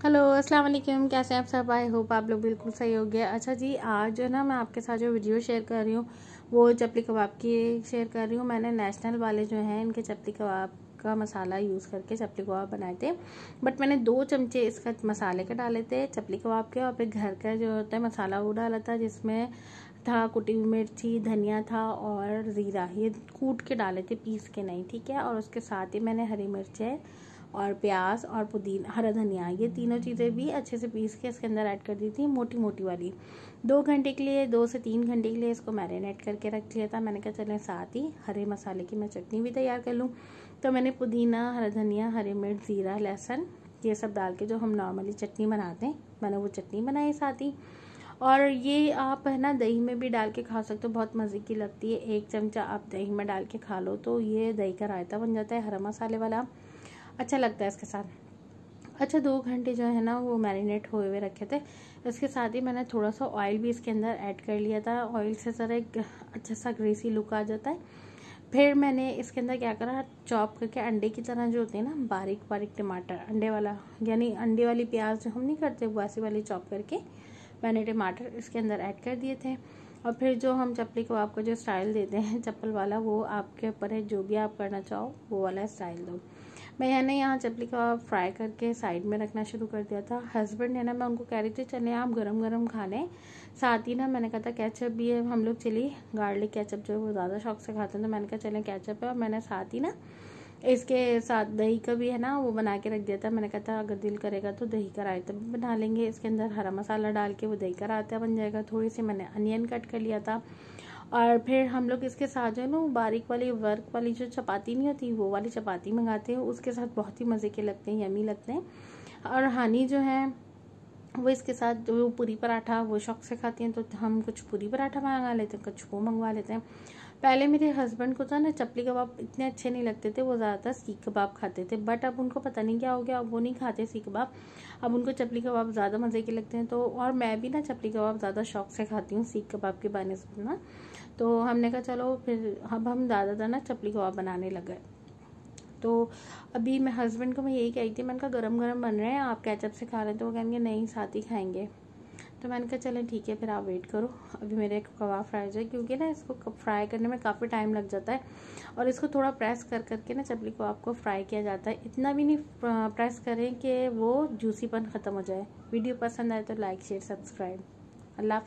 Hello अस्सलाम वालेकुम कैसे आप सब? आए होप आप लोग बिल्कुल सही हो गया अच्छा जी, आज जो है ना मैं आपके साथ जो वीडियो शेयर कर रही हूँ, वो चपली कबाब की शेयर कर रही हूँ। मैंने नेशनल वाले जो हैं, इनके चपली कबाब का मसाला यूज़ करके चपली कबाब बनाए थे। बट मैंने दो चमचे इसका मसाले के डाले थे, चपली कबाब के और फिर घर का जो होता है मसाला वो डाला था, जिसमें था कुटी हुई मिर्ची, धनिया था और ज़ीरा। ये कूट के डाले थे, पीस के नहीं, ठीक है? और उसके साथ ही मैंने हरी मिर्चें और प्याज और पुदीना, हरा धनिया, ये तीनों चीज़ें भी अच्छे से पीस के इसके अंदर ऐड कर दी थी मोटी मोटी वाली। दो घंटे के लिए, दो से तीन घंटे के लिए इसको मैरिनेट करके रख लिया था। मैंने कहा, चलें साथ ही, हरे मसाले की मैं चटनी भी तैयार कर लूँ। तो मैंने पुदीना, हरा धनिया, हरी मिर्च, ज़ीरा, लहसुन, ये सब डाल के जो हम नॉर्मली चटनी बनाते हैं, मैंने वो चटनी बनाई साथ ही। और ये आप, है ना, दही में भी डाल के खा सकते हो, बहुत मज़े की लगती है। एक चमचा आप दही में डाल के खा लो तो ये दही का रायता बन जाता है, हरा मसाले वाला। अच्छा लगता है इसके साथ। अच्छा दो घंटे जो है ना, वो मैरिनेट हुए हुए रखे थे। इसके साथ ही मैंने थोड़ा सा ऑयल भी इसके अंदर ऐड कर लिया था। ऑयल से ज़रा एक अच्छा सा ग्रेसी लुक आ जाता है। फिर मैंने इसके अंदर क्या करा चॉप करके अंडे की तरह जो होते हैं ना बारीक बारीक टमाटर, अंडे वाला, यानी अंडे वाली प्याज जो हम नहीं करते वैसी वाली चॉप करके मैंने टमाटर इसके अंदर ऐड कर दिए थे। और फिर जो हम चपली को आपको जो स्टाइल देते हैं, चप्पल वाला, वो आपके ऊपर है, जो भी आप करना चाहो, वो वाला स्टाइल दो। मैंने यहाँ चपली का फ्राई करके साइड में रखना शुरू कर दिया था। हस्बैंड है ना, मैं उनको कह रही थी, चले आप गरम गरम खा लें साथ ही ना, मैंने कहा था कैचअप भी है। हम लोग चली गार्लिक कैचअप जो है, वो ज़्यादा शौक से खाते हैं तो मैंने कहा, चलें कैचअप है। और मैंने साथ ही ना इसके साथ दही का भी है ना, वो बना के रख दिया था। मैंने कहा था, अगर दिल करेगा तो दही का रायता भी बना लेंगे। इसके अंदर हरा मसाला डाल के वो दही का रायता बन जाएगा। थोड़ी सी मैंने अनियन कट कर लिया था। और फिर हम लोग इसके साथ जो है ना बारीक वाली वर्क वाली जो चपाती नहीं होती, वो वाली चपाती मंगाते हैं। उसके साथ बहुत ही मज़े के लगते हैं, यमी लगते हैं। और हानि जो है, वो इसके साथ वो पूरी पराठा, वो शौक से खाती हैं तो हम कुछ पूरी पराठा मंगा लेते हैं, कुछ वो मंगवा लेते हैं। पहले मेरे हस्बैंड को था ना, चपली कबाब इतने अच्छे नहीं लगते थे, वो ज़्यादातर सीख कबाब खाते थे। बट अब उनको पता नहीं क्या हो गया, अब वो नहीं खाते सीख कबाब। अब उनको चपली कबाब ज़्यादा मज़े के लगते हैं तो और मैं भी ना चपली कबाब ज़्यादा शौक से खाती हूँ सीख कबाब के बने से ना तो हमने कहा, चलो, फिर अब हम ज़्यादातर ना चपली कबाब बनाने लग गए। तो अभी मैं हस्बैंड को मैं यही कही थी मैंने कहा गरम गरम बन रहे हैं, आप कैचअप से खा रहे तो वो कहेंगे, नहीं, साथ ही खाएँगे। तो मैंने कहा, चलें, ठीक है, फिर आप वेट करो। अभी मेरे कबाब फ्राई हो जाए क्योंकि ना इसको फ्राई करने में काफ़ी टाइम लग जाता है और इसको थोड़ा प्रेस कर, करके ना चपली को आपको फ्राई किया जाता है। इतना भी नहीं प्रेस करें कि वो जूसीपन ख़त्म हो जाए। वीडियो पसंद आए तो लाइक शेयर सब्सक्राइब अल्लाह